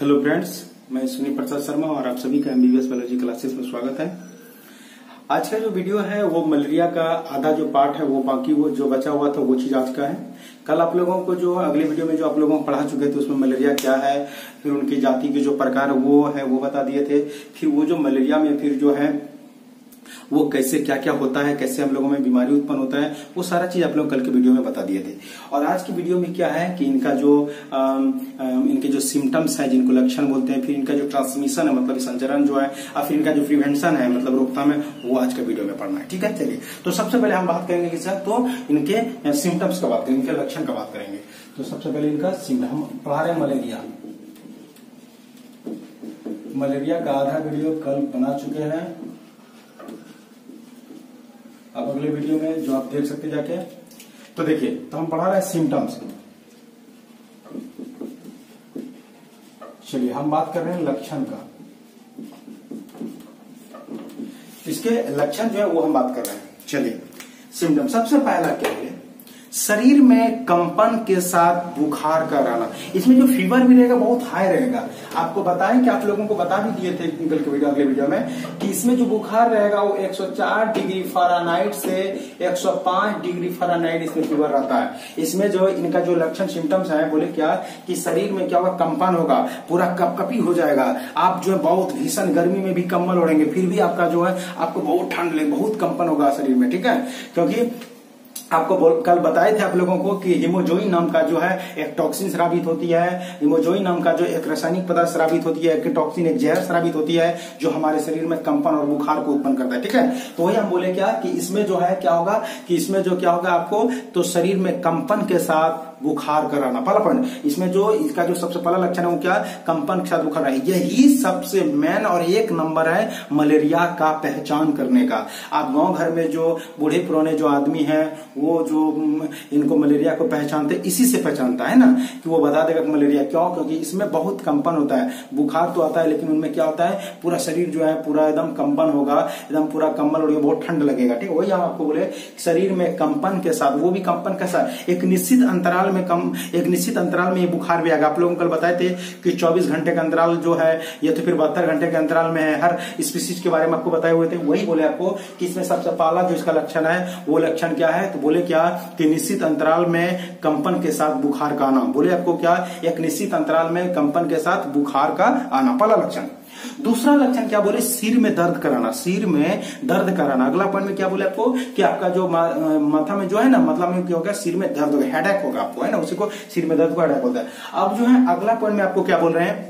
Hello friends मैं सुनील प्रसाद शर्मा और आप सभी का एमबीबीएस बायोलॉजी क्लासेस में स्वागत है। आज का जो वीडियो है, वो मलेरिया का आधा जो पार्ट है, वो बाकी वो जो बचा हुआ था, वो चीज़ आज का है। कल आप लोगों को जो अगले वीडियो में जो आप लोगों को पढ़ा चुके थे, उसमें मलेरिया क्या है, फिर उनकी जाति के जो प्रकार वो है, वो बता दिए थे। फिर वो जो मलेरिया में फिर जो है वो कैसे क्या क्या होता है कैसे हम लोगों में बीमारी उत्पन्न होता है वो सारा चीज़ आप लोग कल के वीडियो में बता दिए थे। और आज की वीडियो में क्या है कि इनका जो आम, आम, इनके जो सिम्टम्स है जिनको लक्षण बोलते हैं फिर इनका जो ट्रांसमिशन है मतलब संचरण जो है और फिर इनका जो प्रिवेंशन है मतलब रोकथाम है वो आज के वीडियो में पढ़ना है। ठीक है चलिए। तो सबसे पहले हम बात करेंगे किस तो इनके सिम्टम्स का बात करेंगे इनके लक्षण का बात करेंगे। तो सबसे पहले इनका हम पढ़ा रहे हैं मलेरिया। मलेरिया का आधा वीडियो कल बना चुके हैं। अब अगले वीडियो में जो आप देख सकते जाके तो देखिए तो हम पढ़ा रहे हैं सिम्टम्स चलिए, हम बात कर रहे हैं लक्षण का। इसके लक्षण जो है, वो हम बात कर रहे हैं। चलिए सिम्टम सबसे पहला क्या है? शरीर में कंपन के साथ बुखार का रहना। इसमें जो फीवर भी रहेगा, बहुत हाई रहेगा। आपको बताएँ कि आप लोगों को बता भी दिए थे कल के वीडियो अगले वीडियो में, कि इसमें जो बुखार रहेगा, वो 104 डिग्री फारानाइट से 105 डिग्री फारानाइट इसमें फीवर रहता है। इसमें जो इनका जो लक्षण सिम्टम्स है, बोले क्या? कि शरीर में क्या होगा? कंपन होगा। पूरा कपकपी हो जाएगा। आप जो है बहुत भीषण गर्मी में भी कम्बल ओढ़ेंगे, फिर भी आपका जो है, आपको बहुत ठंड लगे, बहुत कंपन होगा शरीर में, ठीक है? क्योंकि आपको कल बताए थे आप लोगों को कि हिमोजोइन नाम का जो है, एक टॉक्सिन श्रावित होती है। हिमोजोइन नाम का जो एक रासायनिक पदार्थ श्रावित होती है, एक टॉक्सिन एक जहर श्रावित होती है, जो हमारे शरीर में कंपन और बुखार को उत्पन्न करता है, ठीक है? तो वही हम बोले क्या कि इसमें जो है, क्या होगा कि इसमें जो क्या होगा आपको तो शरीर में कंपन के साथ बुखार कराना पॉइंट इसमें जो, इसका जो सबसे पहला लक्षण है वो क्या? कंपन के साथ बुखार यही सबसे मेन और एक नंबर है मलेरिया का पहचान करने का। आप गाँव घर में जो बूढ़े पुराने जो आदमी हैं, वो जो इनको मलेरिया को पहचानते, इसी से पहचानता है ना? कि वो बता देगा कि मलेरिया क्यों? क्योंकि इसमें बहुत कंपन होता है। बुखार तो आता है, लेकिन उनमें क्या होता है? पूरा शरीर जो है, पूरा एकदम कंपन होगा, एकदम पूरा कंबल उड़ बहुत ठंड लगेगा। ठीक है, वही हम आपको बोले, शरीर में कंपन के साथ, वो भी कंपन के साथ, एक निश्चित अंतराल में कम, एक निश्चित अंतराल में ये बुखार भी आएगा। आप लोगों को कल बताए थे कि 24 घंटे का अंतराल जो है, या तो फिर बहत्तर घंटे के अंतराल में है। हर स्पीसीज के बारे में आपको बताए हुए थे। वही बोले आपको कि इसमें सबसे पहला जो इसका लक्षण है, वो लक्षण क्या है? तो बोले क्या कि निश्चित अंतराल में कंपन के साथ बुखार का आना। बोले आपको क्या? एक निश्चित अंतराल में कंपन के साथ बुखार का आना। पहला लक्षण। दूसरा लक्षण क्या बोले? सिर में दर्द कराना, सिर में दर्द कराना। अगला पॉइंट में क्या बोले आपको? कि आपका जो माथा में जो है ना मतलब में क्या होगा? सिर में दर्द होगा हेडेक होगा आपको, है ना? उसी को सिर में दर्द को हेडेक होता है। अब जो है, अगला पॉइंट में आपको क्या बोल रहे हैं?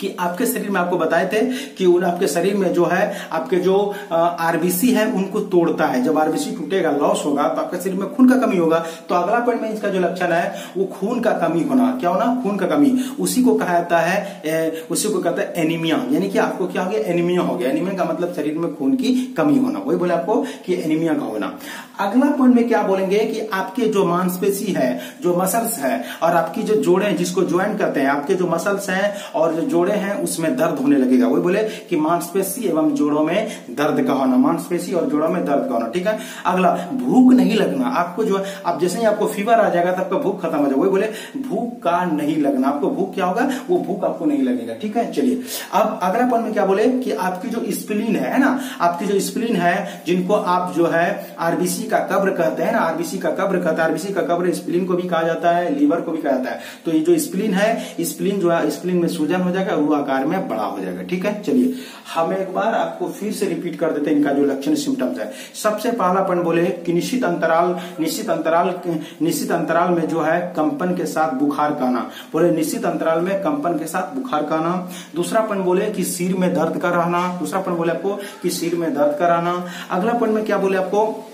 कि आपके शरीर में आपको बताए थे कि उन आपके शरीर में जो है आपके जो आरबीसी है उनको तोड़ता है। जब आरबीसी टूटेगा लॉस होगा तो आपके शरीर में खून का कमी होगा। तो अगला पॉइंट में इसका जो लक्षण है वो खून का कमी होना। क्या होना? खून का कमी। उसी को कहा जाता है ए, उसी को कहता है एनीमिया यानी कि आपको क्या हो गया? एनीमिया हो गया। एनीमिया का मतलब शरीर में खून की कमी होना। वही बोले आपको कि एनीमिया का होना। अगला पॉइंट में क्या बोलेंगे कि आपके जो मांसपेशी है, जो मसल्स है, और आपकी जो जोड़े जिसको ज्वाइन करते हैं, आपके जो मसल्स हैं और जो जोड़े हैं, उसमें दर्द होने लगेगा। वही बोले कि मांसपेशी एवं जोड़ों में दर्द का होना, मांसपेशी और जोड़ों में दर्द का होना, ठीक है? अगला, भूख नहीं लगना। आपको जो आप जैसे ही आपको फीवर आ जाएगा तो आपका भूख खत्म हो जाएगा। वही बोले, भूख का नहीं लगना। आपको भूख क्या होगा? वो भूख आपको नहीं लगेगा, ठीक है? चलिए, अब अगला पॉइंट में क्या बोले कि आपकी जो स्प्लीन है ना? आपकी जो स्प्लीन है, जिनको आप जो है आरबीसी का कब्र कहते हैं आरबीसी का कब्र कहते हैं आरबीसी का कब्र स्प्लीन को भी कहा जाता है लीवर को भी कहा जाता है। तो ये जो स्प्लीन है स्प्लीन जो है स्प्लीन में सूजन हो जाएगा, वो आकार में बड़ा हो जाएगा, ठीक है? चलिए, हम एक बार आपको फिर से रिपीट कर देते हैं इनका जो लक्षण सिम्टम्स है। सबसे पहला पॉइंट बोले, कि निश्चित अंतराल निश्चित अंतराल निश्चित अंतराल में जो है, कंपन के साथ बुखार का आना। बोले, निश्चित अंतराल में कंपन के साथ बुखार का आना। दूसरा पॉइंट बोले, कि सिर में दर्द का रहना। दूसरा पॉइंट बोले आपको, कि सिर में दर्द का रहना। अगला पॉइंट में क्या बोले आपको?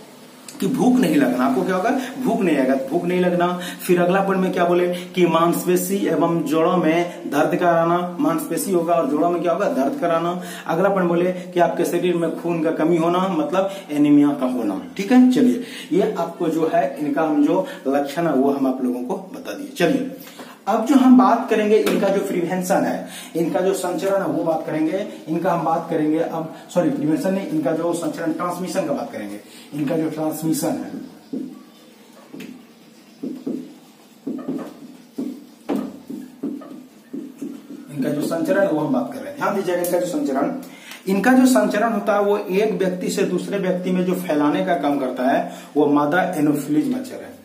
कि भूख नहीं लगना। आपको क्या होगा? भूख नहीं आएगा। भूख नहीं लगना। फिर अगला पॉइंट में क्या बोले? कि मांसपेशी एवं जोड़ों में दर्द कराना मांसपेशी होगा और जोड़ों में क्या होगा? दर्द कराना। अगला पॉइंट बोले कि आपके शरीर में खून का कमी होना मतलब एनीमिया का होना। ठीक है? चलिए, ये आपको जो है इनका हम जो लक्षण है, वो हम आप लोगों को बता दिए। चलिए अब जो हम बात करेंगे, इनका जो प्रिवेंशन है, इनका जो संचरण है, वो बात करेंगे। इनका हम बात करेंगे अब सॉरी प्रिवेंशन नहीं, इनका जो संचरण ट्रांसमिशन का बात करेंगे। इनका जो ट्रांसमिशन है। इनका जो संचरण वो हम बात कर रहे हैं। ध्यान दीजिएगा इनका जो संचरण। इनका जो संचरण होता है, वो एक व्यक्ति से दूसरे व्यक्ति में जो फैलाने का काम करता है, वो मादा एनोफिलीज मच्छर है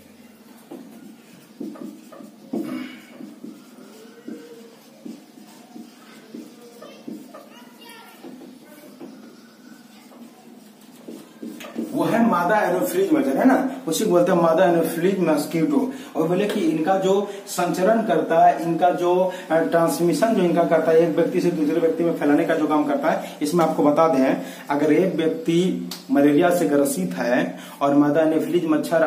वो है मादा एनोफिलीज वज़न, है ना? उसी को बोलते हैं मादा एनोफिलीज मस्कीटो और बोले कि इनका जो संचरण करता है, इनका जो ट्रांसमिशन जो इनका करता है, एक व्यक्ति से दूसरे व्यक्ति में फैलाने का जो काम करता है, इसमें आपको बता दें, अगर एक व्यक्ति मलेरिया से ग्रसित है और मादा एनोफिलीज मच्छर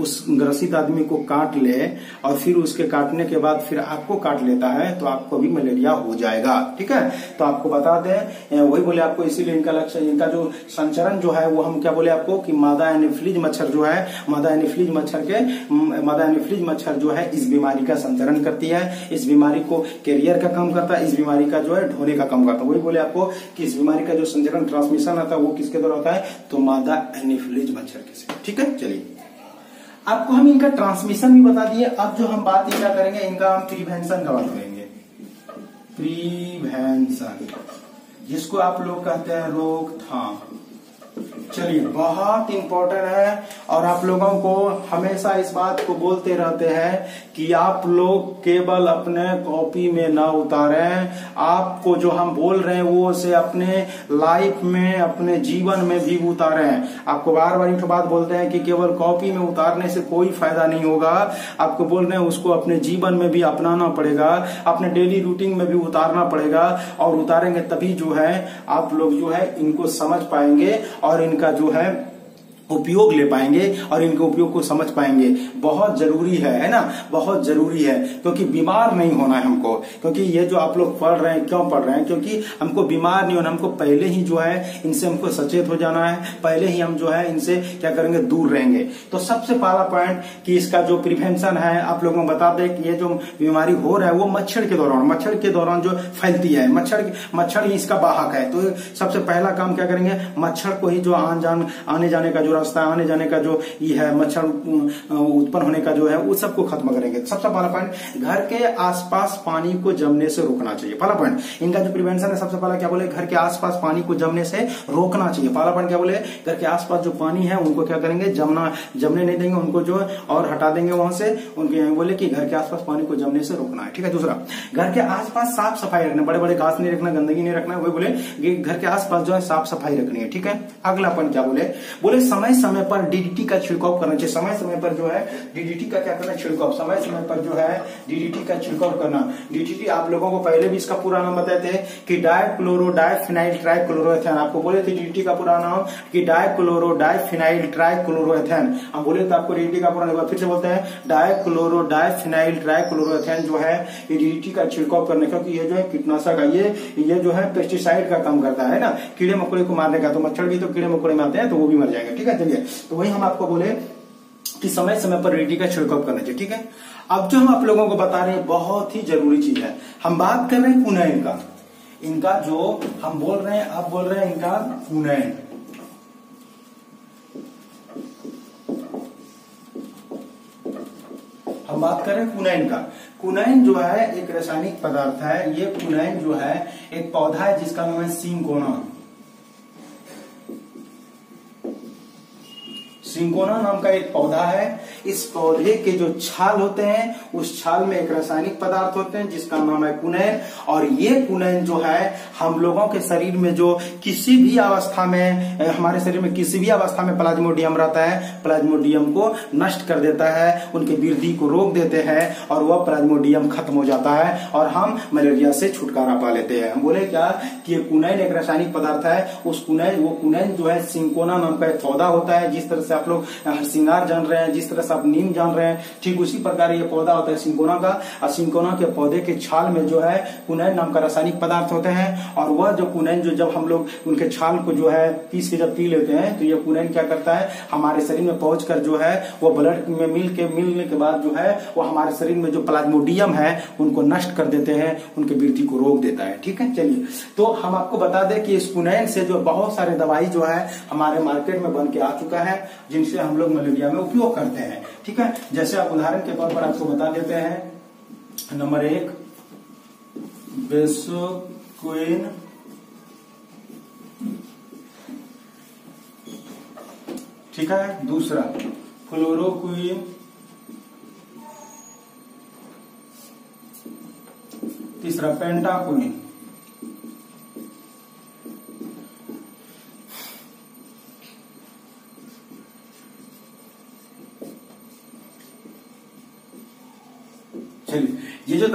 उस ग्रसित आदमी को काट ले और फिर उसके काटने के बाद फिर आपको काट लेता है तो आपको भी मलेरिया हो जाएगा। ठीक है? तो आपको बता दें वही बोले आपको, इसीलिए इनका लक्ष्य, इनका जो संचरण जो है, वो हम क्या बोले आपको कि मादा एनिफ्लिज मच्छर जो है, मादा एनिफ्लिज मच्छर के मादा एनिफ्लिज मच्छर जो है, इस बीमारी का संचरण करती है। इस बीमारी को कैरियर का काम करता है, इस बीमारी का जो है, ढोने का काम करता है। वही बोले आपको कि इस बीमारी का जो संचरण, ट्रांसमिशन आता है, वो किसके द्वारा होता है? तो मादा एनिफ्लिज मच्छर के ठीक है? चलिए। आपको हम इनका ट्रांसमिशन भी बता दिए। अब जो हम बात इनका करेंगे, इनका हम प्रिवेंशन का बात करेंगे। प्रिवेंशन जिसको आप लोग कहते हैं रोकथाम। चलिए, बहुत इंपॉर्टेंट है और आप लोगों को हमेशा इस बात को बोलते रहते हैं कि आप लोग केवल अपने कॉपी में ना उतारें। आपको जो हम बोल रहे हैं, वो से अपने लाइफ में, अपने जीवन में भी उतारें। आपको बार बार एक बात बोलते हैं कि केवल कॉपी में उतारने से कोई फ़ायदा नहीं होगा। आपको बोल रहे हैं, उसको अपने जीवन में भी अपनाना पड़ेगा। अपने डेली रूटीन में भी उतारना पड़ेगा। और उतारेंगे तभी जो है, आप लोग जो है, इनको समझ पाएँगे और इनका जो है उपयोग ले पाएँगे और इनके उपयोग को समझ पाएँगे। बहुत ज़रूरी है है ना? बहुत ज़रूरी है, क्योंकि बीमार नहीं होना है हमको। क्योंकि ये जो आप लोग पढ़ रहे हैं, क्यों पढ़ रहे हैं? क्योंकि हमको बीमार नहीं होना, हमको पहले ही जो है, इनसे हमको सचेत हो जाना है। पहले ही हम जो है, इनसे क्या करेंगे? दूर रहेंगे। तो सबसे पहला पॉइंट कि इसका जो प्रिवेंशन है, आप लोगों को बता दें कि ये जो बीमारी हो रहा है, वो मच्छर के दौरान, मच्छर के दौरान जो फैलती है, मच्छर मच्छर ही इसका वाहक है। तो सबसे पहला काम क्या करेंगे? मच्छर को ही जो आन जान, आने जाने का जो रास्ता, आने जाने का जो ये है, मच्छर उत्पन्न होने का जो है, वो सबको खत्म करेंगे। सबसे पहला पॉइंट घर के आसपास पानी को जमने से रोकना चाहिए। पहला पॉइंट इनका जो प्रिवेंशन है, सबसे पहला क्या बोले? घर के आसपास पानी को जमने से रोकना चाहिए। पहला पॉइंट क्या बोले? घर के आसपास जो पानी है, उनको क्या करेंगे? जमना, जमने नहीं देंगे, उनको जो और हटा देंगे वहाँ से। उनके बोले कि घर के आसपास पानी को जमने से रोकना है। ठीक है, दूसरा, घर के आसपास साफ़ सफ़ाई रखना बड़े बड़े घास नहीं रखना, गंदगी नहीं रखना, वही बोले घर के आसपास जो है, साफ़ सफ़ाई रखनी है। ठीक है, अगला पॉइंट क्या बोले? बोले, समय समय समय पर डीडीटी का छिड़काव करना चाहिए। समय समय पर जो है डीडीटी का क्या करना छिड़काव। समय समय पर जो है डीडीटी का छिड़काव करना। डीडीटी आप लोगों को पहले भी इसका पूरा नाम बताए थे कि डायक्लोरो डायफिनाइल ट्राइक्लोरोएथेन। आपको बोले थे डीडीटी का पूरा नाम कि डायक्लोरो डायफिनाइल ट्राइक्लोरोएथेन। हम बोले तो आपको डीडीटी का पूरा फिर से बोलते हैं डायक्लोरो डायफिनाइल ट्राइक्लोरोएथेन जो है डीडीटी का छिड़काव करने क्योंकि ये जो है कीटनाशक है, ये ये जो है पेस्टिसाइड का काम करता है ना? कीड़े मकोड़े को मारने का तो मच्छर भी तो कीड़े मकोड़े मारते हैं तो वो भी मर जाएँगे, ठीक है? चलिए तो वही हम आपको बोले कि समय समय पर रेडी का छिड़काव करना चाहिए, ठीक है? अब जो हम आप लोगों को बता रहे हैं, बहुत ही ज़रूरी चीज़ है। हम बात कर रहे हैं कुनैन का। इनका जो हम बोल रहे हैं, आप बोल रहे हैं इनका कुनैन हम बात कर रहे हैं कुनैन का। कुनैन जो है, एक रासायनिक पदार्थ है। ये कुनैन जो है, एक पौधा है जिसका नाम है सिंकोना सिंकोना नाम का एक पौधा है। इस पौधे के जो छाल होते हैं, उस छाल में एक रासायनिक पदार्थ होते हैं, जिसका नाम है कुनैन। और ये कुनैन जो है, हम लोगों के शरीर में जो किसी भी अवस्था में हमारे शरीर में किसी भी अवस्था में प्लाज्मोडियम रहता है, प्लाज्मोडियम को नष्ट कर देता है, उनके वृद्धि को रोक देते हैं, और वह प्लाज्मोडियम खत्म हो जाता है, और हम मलेरिया से छुटकारा पा लेते हैं। हम बोले, क्या? कि ये कुनैन एक रासायनिक पदार्थ है। उस कुनैन, वो कुनैन जो है सिंकोना नाम का एक पौधा होता है, जिस तरह से आप लोग श्रृंगार जान रहे हैं, जिस तरह से आप नीम जान रहे हैं, ठीक उसी प्रकार ये पौधा होता है सिंकोना का। और सिंकोना के पौधे के छाल में जो है, कुनैन नाम का रासायनिक पदार्थ होते हैं, और वह जो कुनैन जो जब हम लोग उनके छाल को जो है, पीस के जब पी लेते हैं तो ये कुनैन क्या करता है, हमारे शरीर में पहुँच जो है, वो ब्लड में मिल के, मिलने के बाद जो है, वो हमारे शरीर में जो प्लाज्मोडियम है, उनको नष्ट कर देते हैं, उनके वृद्धि को रोक देता है, ठीक है? चलिए तो हम आपको बता दें कि इस कुनैन से जो बहुत सारे दवाई जो है, हमारे मार्केट में बन के आ चुका है जिनसे हम लोग मलेरिया में उपयोग करते हैं। ठीक है? जैसे आप उदाहरण के तौर पर आपको बता देते हैं। नंबर एक बेसोक्विन ठीक है? दूसरा, फ्लोरोक्विन तीसरा पेंटाक्विन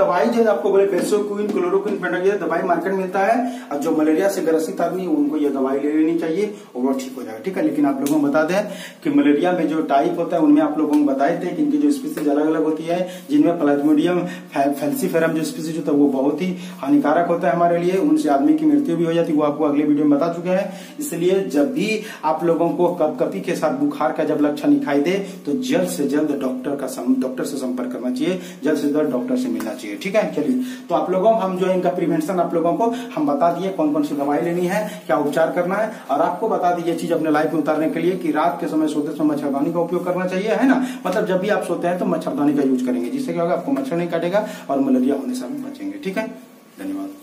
ये जो है आपको बोले पेसोक्विन, क्लोरोक्विन पेंटाक्विन ये दवाई मार्केट मिलता है। और जो मलेरिया से ग्रसित आदमी उनको ये दवाई ले लेनी चाहिए और वो ठीक हो जाएगा, ठीक है? लेकिन आप लोगों को बता दें कि मलेरिया में जो टाइप होता है, उनमें आप लोगों को बताए थे कि इनकी जो स्पीसीज अलग अलग होती है, जिनमें प्लाज्मोडियम फेल्सीफेरम जो स्पीसीज होता है, वो बहुत ही हानिकारक होता है हमारे लिए। उनसे आदमी की मृत्यु भी हो जाती है, वो आपको अगले वीडियो में बता चुके हैं। इसलिए जब भी आप लोगों को कप कपी के साथ बुखार का जब लक्षण दिखाई दे तो जल्द से जल्द डॉक्टर का डॉक्टर से संपर्क करना चाहिए, जल्द से जल्द डॉक्टर से मिलना चाहिए। ठीक है? चलिए तो आप लोगों, हम जो है इनका प्रिवेंशन आप लोगों को, हम बता दिए कौन कौन सी दवाई लेनी है, क्या उपचार करना है, और आपको बता दी ये चीज़ अपने लाइफ में उतारने के लिए कि रात के समय सोते समय मच्छरदानी का उपयोग करना चाहिए, है ना? मतलब जब भी आप सोते हैं तो मच्छरदानी का यूज़ करेंगे, जिससे क्या होगा, आपको मच्छर नहीं काटेगा और मलेरिया होने से बचेंगे, ठीक है? धन्यवाद।